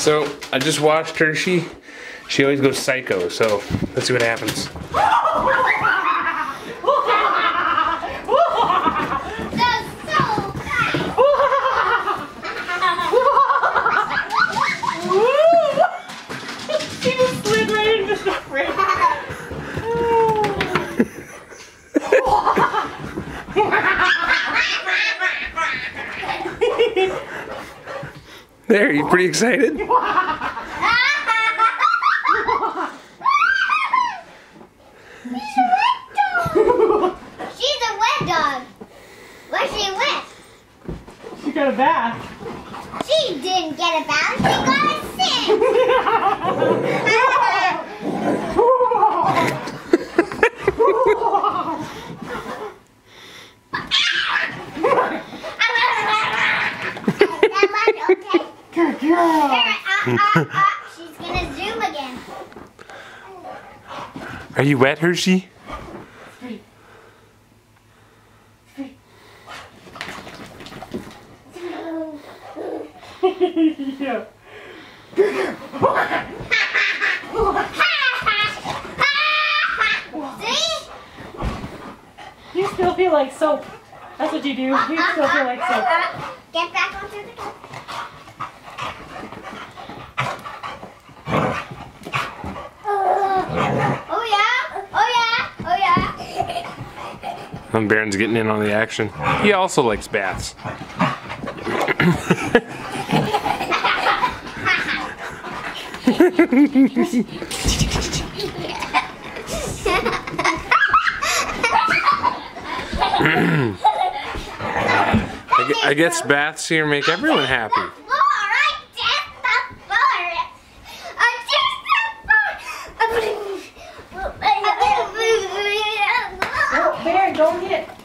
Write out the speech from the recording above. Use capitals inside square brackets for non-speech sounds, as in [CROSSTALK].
So I just watched her. She she always goes psycho. So let's see what happens. [LAUGHS] That's so bad. she just slid right into the fridge. There, you pretty excited? She's a wet dog. Where's she wet? She got a bath. She didn't get a bath. Good. Uh, uh, uh, she's gonna zoom again. Are you wet, Hershey? yeah. See? You still feel like soap. That's what you do. You still feel like soap. Get back onto the couch. Oh yeah, oh yeah, oh yeah. And Baron's getting in on the action. He also likes baths. [LAUGHS] I I guess baths here make everyone happy. don't get